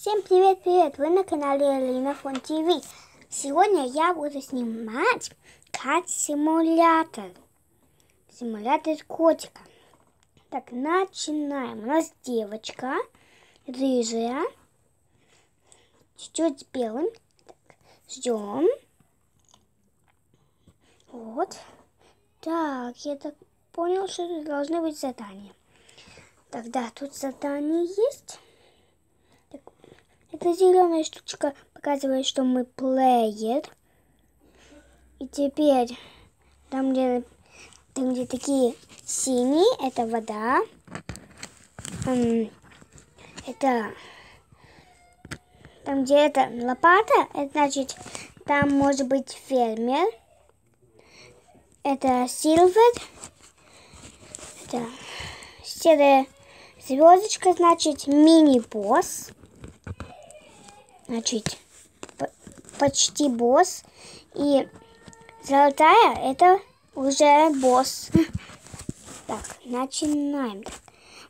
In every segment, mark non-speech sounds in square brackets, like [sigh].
Всем привет-привет! Вы на канале Алина Фон ТВ. Сегодня я буду снимать кат-симулятор. Симулятор котика. Так, начинаем. У нас девочка рыжая, чуть-чуть белым. Ждем. Вот. Так, я так понял, что тут должны быть задания. Тогда тут задание есть. Эта зеленая штучка показывает, что мы плеер. И теперь там, где, там, где такие синие, это вода. Это там, где это лопата, это значит, там может быть фермер. Это силвер. Это серая звездочка, значит, мини-босс. Значит, почти босс. И золотая это уже босс. [laughs] Так, начинаем.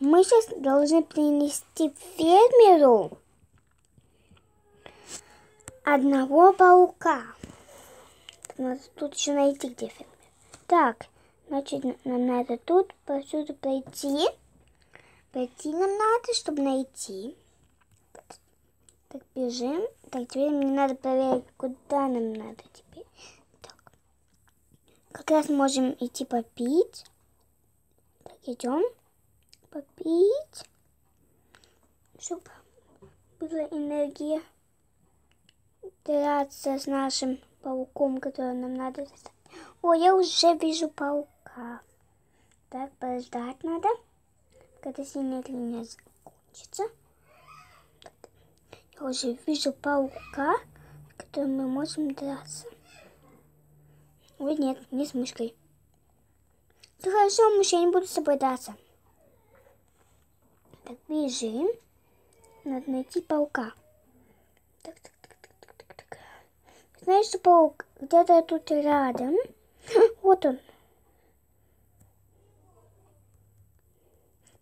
Мы сейчас должны принести фермеру одного паука. Надо тут еще найти, где фермер. Так, значит, нам надо тут повсюду пройти. Пройти нам надо, чтобы найти. Так, бежим. Так, теперь мне надо проверить, куда нам надо теперь. Так. Как раз можем идти попить. Так, идем. Попить. Чтобы была энергия драться с нашим пауком, который нам надо. О, я уже вижу паука. Так, подождать надо, когда синяя линия закончится. Я уже вижу паука, с которым мы можем драться. Ой, нет, не с мышкой. Да хорошо, мышь, я не буду с тобой драться. Так, бежим. Надо найти паука. Так, так, так, так, так, так. Знаешь, что паук где-то тут рядом. [gasps] Вот он.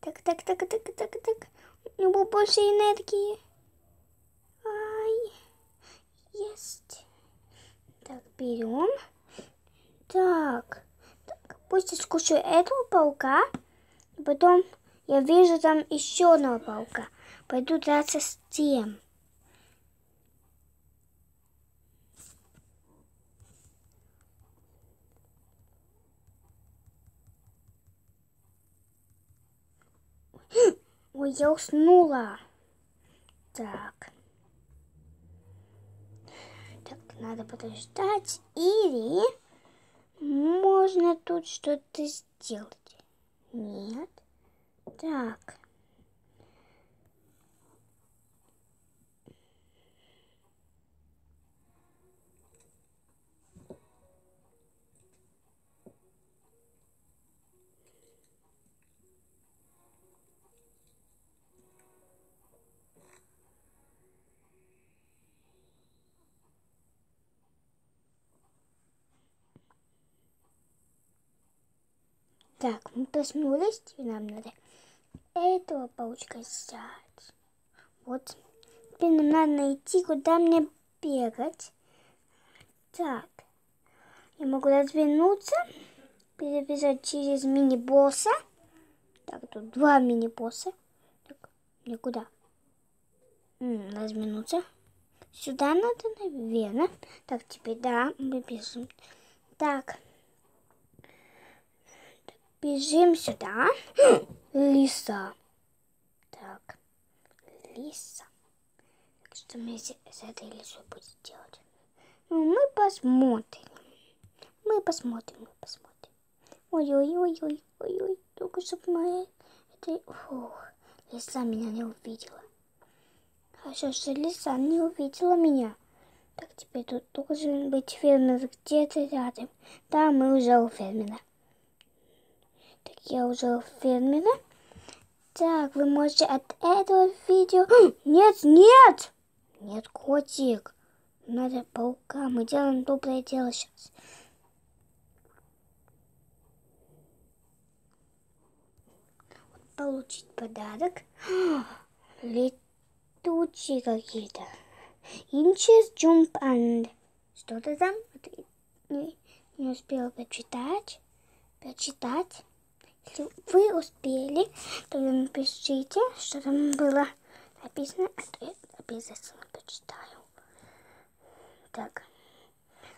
Так, так, так, так, так, так. У него больше энергии. Есть. Так, берем. Так, так пусть я скушаю этого паука. Потом я вижу там еще одного паука. Пойду драться с тем. Ой, я уснула. Так. Так, надо подождать. Или можно тут что-то сделать. Нет. Так. Так, мы проснулись, и нам надо этого паучка взять. Вот. Теперь нам надо найти, куда мне бегать. Так. Я могу развернуться, перебежать через мини-босса. Так, тут два мини-босса. Так, мне куда? М -м, развернуться. Сюда надо, наверное. Так, теперь да, мы бежим. Так. Бежим сюда. [gasps] Лиса. Так. Лиса. Что мне с этой лисой будет делать? Ну, мы посмотрим. Мы посмотрим, мы посмотрим. Ой-ой-ой-ой-ой-ой. Только чтобы моя... Это... Фух. Лиса меня не увидела. Хорошо, что лиса не увидела меня. Так, теперь тут должен быть фермер где-то рядом. Да, мы уже у фермера. Так, я уже у фермера. Так, вы можете от этого видео... [gasps] Нет, нет! Нет, котик. Надо паука. Мы делаем доброе дело сейчас. Получить подарок. Лет... [gasps] летучие какие-то. Inches jump and... Что-то там? Не, не успела почитать. Прочитать. Если вы успели, то напишите, что там было написано, а то я обязательно почитаю. Так.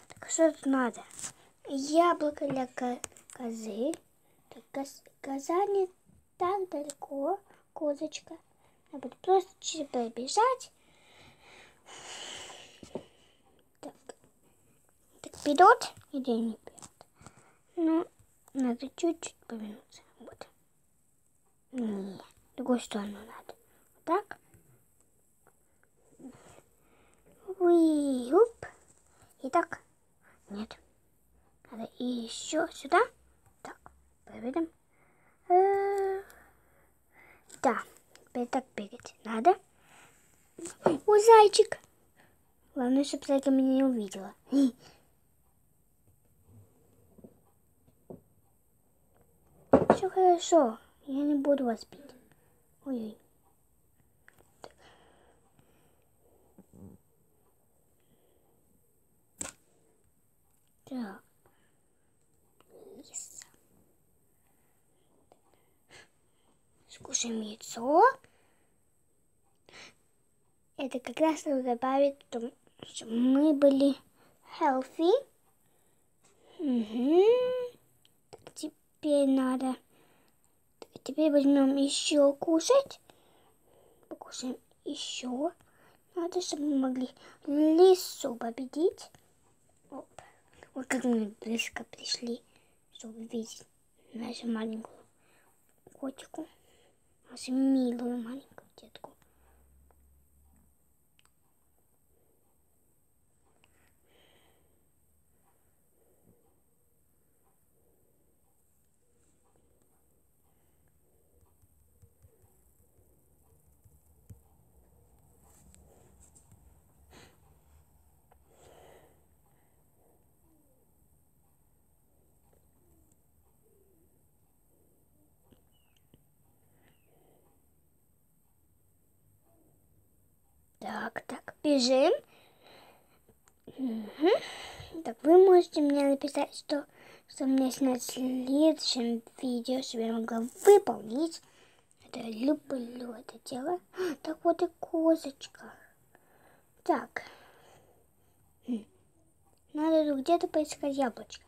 Так что тут надо? Яблоко для козы. Так, коз, коза не так далеко, козочка. Надо будет просто чуть пробежать. Так. Так, вперед или не вперед? Ну, надо чуть-чуть повернуться. Вот. Не, другую сторону надо. Вот так. Уи, уп. И так. Нет. Надо еще сюда. Так, проверим. Э, да, теперь так бегать надо. О, зайчик. Главное, чтобы зайка меня не увидела. Все хорошо. Я не буду вас бить. Ой-ой. Так. Лиса. Скушаем яйцо. Это как раз добавит, чтобы мы были healthy. Угу. Теперь надо... Теперь возьмем еще кушать. Покушаем еще. Надо, чтобы мы могли лису победить. Оп. Вот как мы близко пришли, чтобы видеть нашу маленькую котику. Нашу милую маленькую Так, так, бежим. Угу. Так, вы можете мне написать, что, что мне снять в следующем видео, чтобы я могла выполнить. Это я люблю это дело. [gasps] Так вот и козочка. Так. Надо где-то поискать яблочко.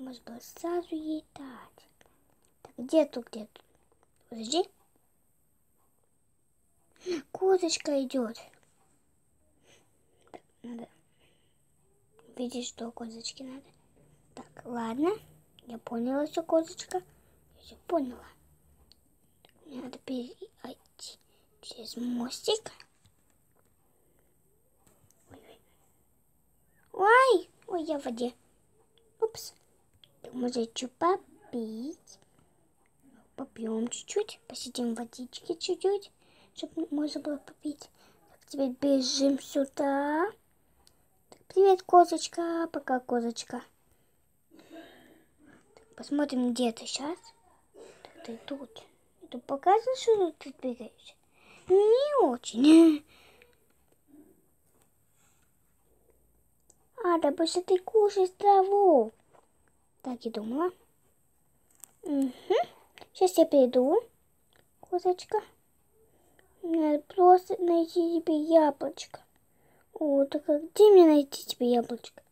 Может было сразу ей дать. Так, где тут, где тут? Подожди. Козочка идет. Надо видеть, что козочке надо. Так, ладно. Я поняла, что козочка. Я все поняла. Мне надо перейти через мостик. Ой, ой. Я в воде. Упс. Так, может, чуть попить. Попьем чуть-чуть. Посидим в водичке чуть-чуть чтобы можно было попить. Так, теперь бежим сюда. Так, привет, козочка. Пока, козочка. Так, посмотрим, где ты сейчас. Так, ты тут. Ты показываешь, что ты бегаешь? Не очень. А, да больше ты кушаешь траву. Так и думала. Угу. Сейчас я приду, козочка. Надо просто найти тебе яблочко. О, так а где мне найти тебе яблочко?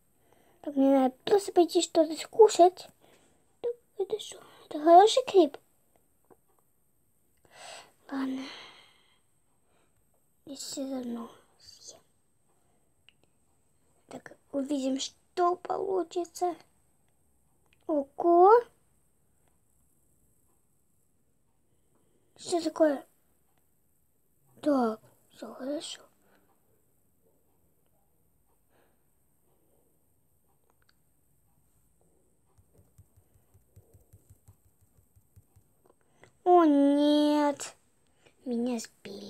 Так, мне надо просто пойти что-то скушать. Так, это что? Это хороший клип? Ладно. Я все равно съем. Так, увидим, что получится. Ого! Что такое? Так, все. О, нет. Меня сбили.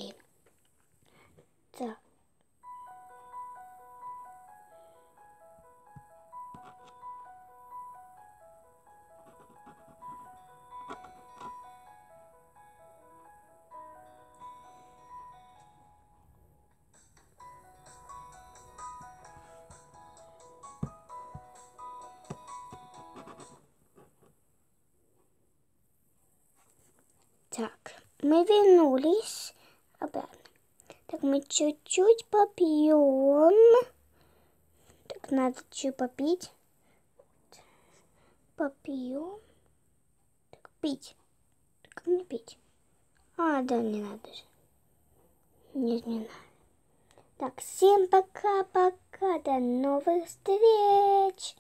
Так, мы вернулись обратно. Так, мы чуть-чуть попьем. Так, надо чуть попить. Попьем. Так, пить. Так, не пить. А, да, не надо же. Нет, не надо. Так, всем пока-пока. До новых встреч.